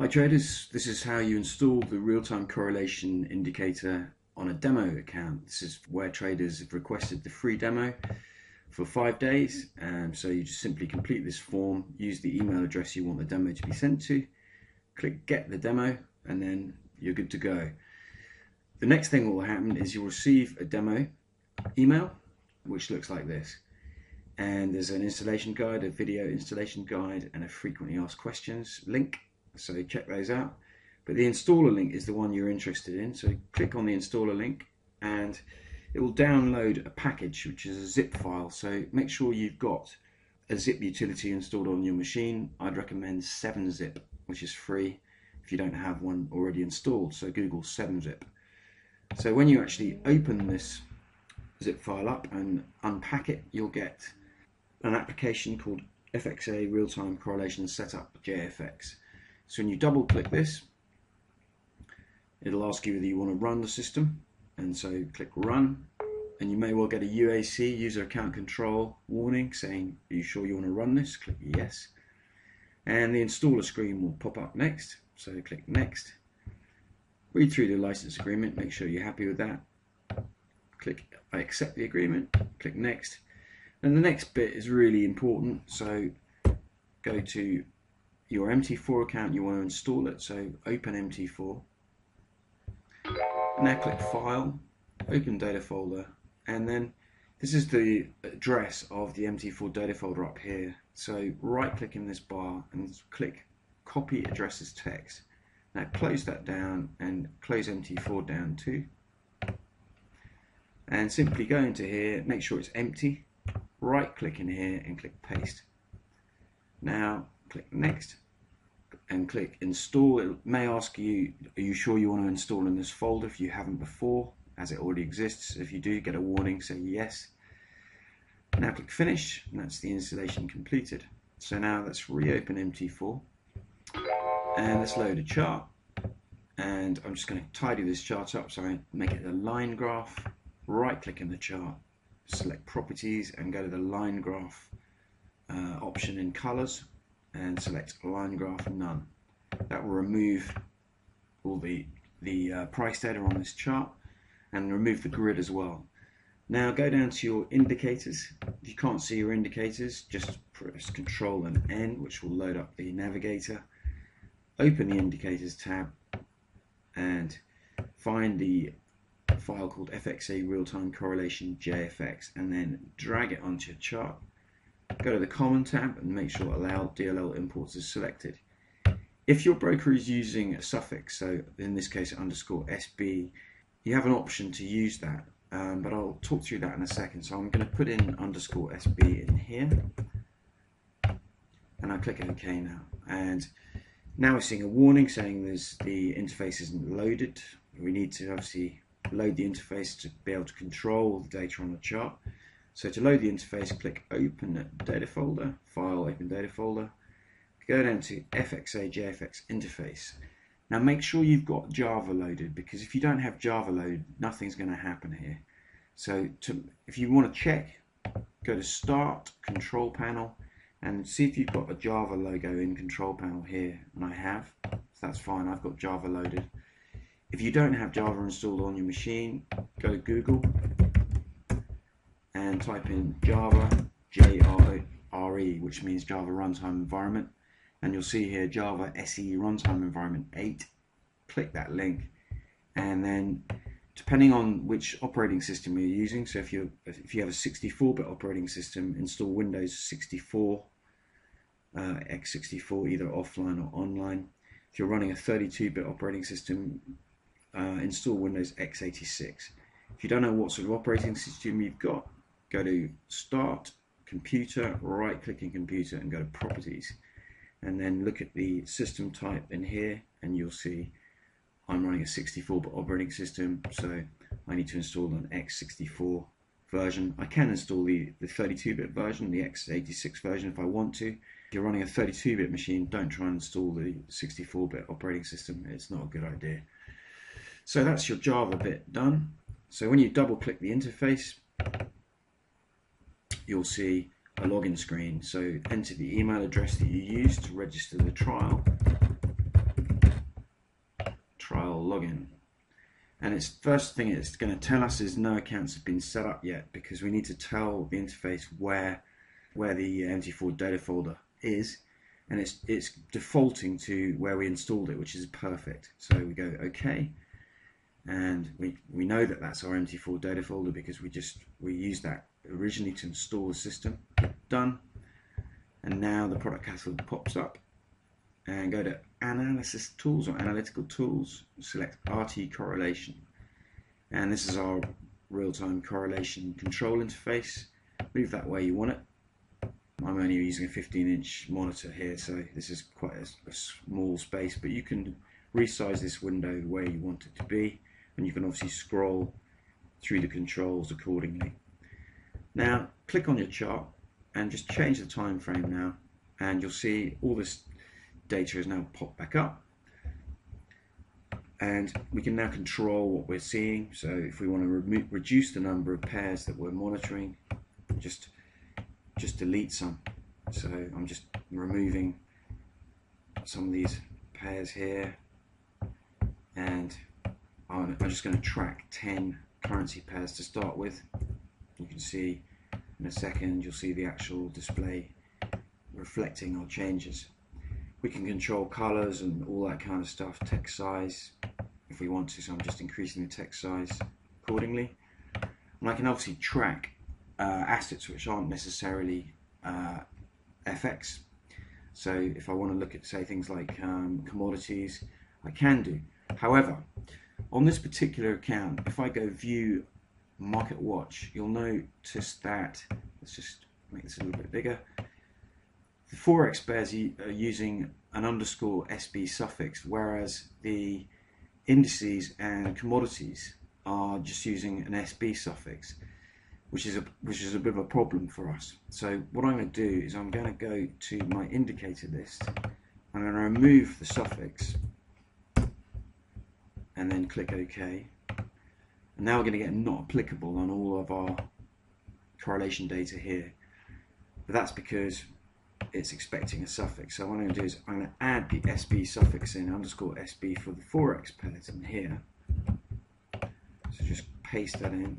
Hi traders, this is how you install the real-time correlation indicator on a demo account. This is where traders have requested the free demo for five days. Um, so you just simply complete this form, use the email address you want the demo to be sent to, click get the demo, and then you're good to go. The next thing will happen is you'll receive a demo email, which looks like this. And there's an installation guide, a video installation guide, and a frequently asked questions link so check those out. But the installer link is the one you're interested in. So click on the installer link and it will download a package which is a zip file. So make sure you've got a zip utility installed on your machine. I'd recommend 7-zip, which is free if you don't have one already installed. So Google 7-zip. So when you actually open this zip file up and unpack it, you'll get an application called FXA Real-Time Correlation Setup JFX. So when you double click this, it'll ask you whether you want to run the system. And so click run and you may well get a UAC, user account control warning saying, are you sure you want to run this? Click yes. And the installer screen will pop up next. So click next. Read through the license agreement, make sure you're happy with that. Click I accept the agreement, click next. And the next bit is really important. So go to your MT4 account, you want to install it. So open MT4. Now click File, Open Data Folder, and then this is the address of the MT4 data folder up here. So right click in this bar and click Copy Address as Text. Now close that down and close MT4 down too. And simply go into here, make sure it's empty, right click in here and click Paste. Now click next and click install. It may ask you, are you sure you want to install in this folder if you haven't before, as it already exists. If you do, get a warning, say yes. Now click finish, and that's the installation completed. So now let's reopen MT4, and let's load a chart. And I'm just going to tidy this chart up, so I make it a line graph. Right click in the chart, select properties, and go to the line graph uh, option in colors and select line graph none. That will remove all the, the uh, price data on this chart and remove the grid as well. Now go down to your indicators. If you can't see your indicators, just press Control and N, which will load up the navigator. Open the indicators tab and find the file called FXA Real-Time Correlation JFX and then drag it onto your chart Go to the Common tab and make sure Allow DLL Imports is selected. If your broker is using a suffix, so in this case underscore SB, you have an option to use that, um, but I'll talk through that in a second. So I'm going to put in underscore SB in here, and I click OK now. And now we're seeing a warning saying there's the interface isn't loaded. We need to obviously load the interface to be able to control the data on the chart. So to load the interface, click Open Data Folder, File, Open Data Folder. Go down to FXA JFX Interface. Now make sure you've got Java loaded because if you don't have Java loaded, nothing's going to happen here. So to, if you want to check, go to Start, Control Panel, and see if you've got a Java logo in Control Panel here. And I have, so that's fine, I've got Java loaded. If you don't have Java installed on your machine, go to Google, and type in Java JRE, which means Java Runtime Environment, and you'll see here Java SE Runtime Environment 8. Click that link, and then depending on which operating system you're using, so if you if you have a 64-bit operating system, install Windows 64 uh, x64 either offline or online. If you're running a 32-bit operating system, uh, install Windows x86. If you don't know what sort of operating system you've got, go to Start, Computer, right clicking Computer and go to Properties. And then look at the system type in here and you'll see I'm running a 64-bit operating system, so I need to install an x64 version. I can install the, the 32-bit version, the x86 version if I want to. If you're running a 32-bit machine, don't try and install the 64-bit operating system. It's not a good idea. So that's your Java bit done. So when you double click the interface, you'll see a login screen. So enter the email address that you used to register the trial trial login. And it's first thing it's going to tell us is no accounts have been set up yet because we need to tell the interface where where the MT4 data folder is and it's it's defaulting to where we installed it which is perfect so we go okay and we we know that that's our MT4 data folder because we just we use that originally to install the system. Done. And now the product catalog pops up and go to analysis tools or analytical tools. Select RT correlation. And this is our real-time correlation control interface. Move that way you want it. I'm only using a 15 inch monitor here so this is quite a, a small space but you can resize this window way you want it to be. And you can obviously scroll through the controls accordingly now click on your chart and just change the time frame now and you'll see all this data is now popped back up. And we can now control what we're seeing. So if we want to re reduce the number of pairs that we're monitoring just just delete some. So I'm just removing some of these pairs here and I'm just going to track 10 currency pairs to start with you can see in a second you'll see the actual display reflecting our changes. We can control colors and all that kind of stuff text size if we want to so I'm just increasing the text size accordingly. And I can obviously track uh, assets which aren't necessarily uh, FX so if I want to look at say things like um, commodities I can do. However on this particular account if I go view market watch you'll notice that let's just make this a little bit bigger the forex pairs are using an underscore SB suffix, whereas the indices and commodities are just using an SB suffix, which is a which is a bit of a problem for us. So what I'm going to do is I'm going to go to my indicator list. I'm going to remove the suffix and then click OK. Now we're going to get not applicable on all of our correlation data here. But that's because it's expecting a suffix. So what I'm going to do is I'm going to add the SB suffix in, underscore SB for the forex pairs in here. So just paste that in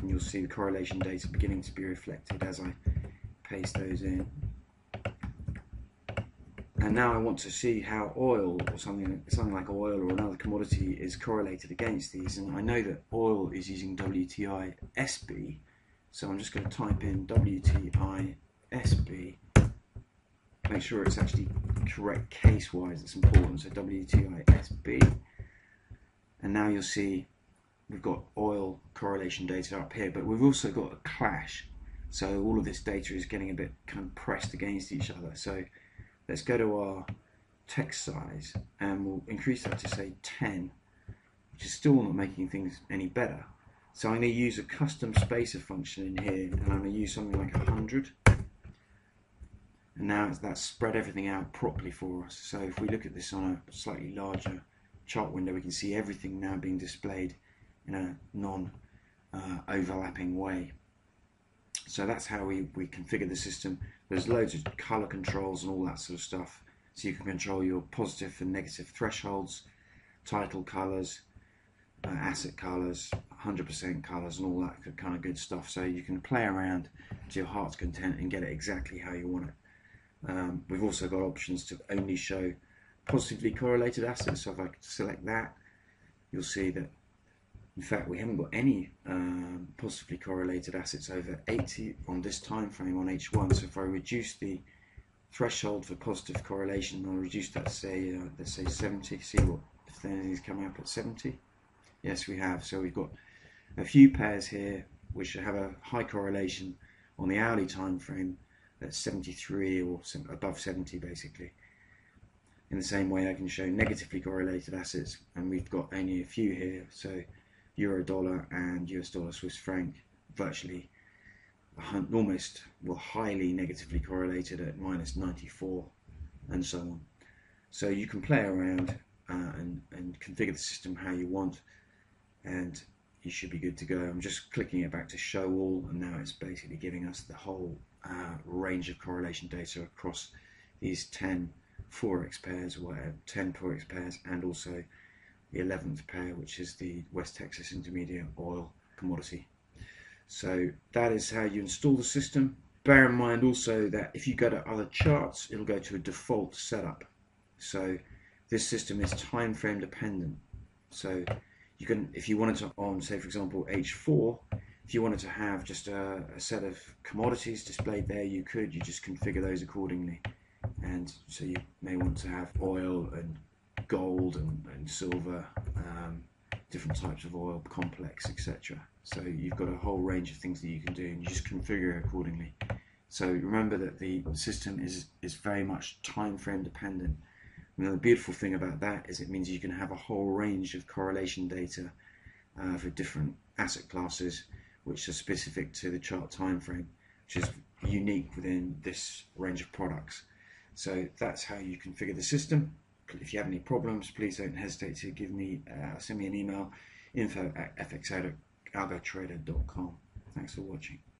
and you'll see the correlation data beginning to be reflected as I paste those in. And now I want to see how oil or something, something like oil or another commodity is correlated against these. And I know that oil is using WTI SB. So I'm just going to type in WTI SB make sure it's actually correct case wise it's important. So WTI SB, and now you'll see we've got oil correlation data up here but we've also got a clash. So all of this data is getting a bit kind of pressed against each other. So let's go to our text size and we'll increase that to say 10 which is still not making things any better so I'm going to use a custom spacer function in here and I'm going to use something like 100 and now that's spread everything out properly for us. So if we look at this on a slightly larger chart window, we can see everything now being displayed in a non-overlapping uh, way. So that's how we, we configure the system. There's loads of color controls and all that sort of stuff. So you can control your positive and negative thresholds, title colors, uh, asset colors, 100% colors and all that kind of good stuff. So you can play around to your heart's content and get it exactly how you want it. Um, we've also got options to only show positively correlated assets. So if I select that, you'll see that in fact we haven't got any um, positively correlated assets over 80 on this time frame on H1. So if I reduce the threshold for positive correlation, I'll reduce that to say uh, let's say 70. See what if anything's coming up at 70. Yes, we have. So we've got a few pairs here which have a high correlation on the hourly time frame that's 73 or above 70 basically. In the same way I can show negatively correlated assets and we've got only a few here so euro dollar and US dollar Swiss franc virtually almost well highly negatively correlated at minus 94 and so on. So you can play around uh, and, and configure the system how you want and you should be good to go. I'm just clicking it back to show all and now it's basically giving us the whole uh, range of correlation data across these 10 forex pairs, or 10 forex pairs, and also the 11th pair, which is the West Texas Intermediate Oil commodity. So that is how you install the system. Bear in mind also that if you go to other charts, it'll go to a default setup. So this system is time frame dependent. So you can, if you wanted to on, say for example, H4, if you wanted to have just a, a set of commodities displayed there, you could. You just configure those accordingly. And so you may want to have oil and gold and, and silver, um, different types of oil, complex, etc. So you've got a whole range of things that you can do, and you just configure accordingly. So remember that the system is is very much time frame dependent. And the beautiful thing about that is it means you can have a whole range of correlation data uh, for different asset classes, which are specific to the chart time frame, which is unique within this range of products. So that's how you configure the system if you have any problems, please don't hesitate to give me, uh, send me an email, info at fxalgotrader.com. Thanks for watching.